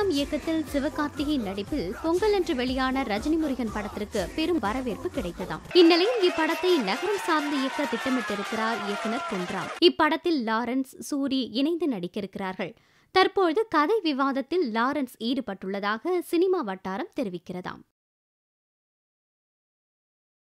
ஜெயராம் இயக்கத்தில் சிவகார்த்திகேயன் நடிப்பில் பொங்கல் என்று வெளியான ரஜினி முருகன் படத்திற்கு பெரும் வரவேற்பு கிடைத்ததாம். இந்நிலையில் இப்படத்தை நகரம் சார்ந்து இயக்க திட்டமிட்டிருக்கிறார் இயக்குனர் குன்றாம் இப்படத்தில் லாரன்ஸ் சூரி இணைந்து நடிக்கிருக்கிறார்கள் தற்பொழுது கதை விவாதத்தில் லாரன்ஸ் ஈடுபட்டுள்ளதாக சினிமா வட்டாரம் தெரிவிக்கிறதாம்.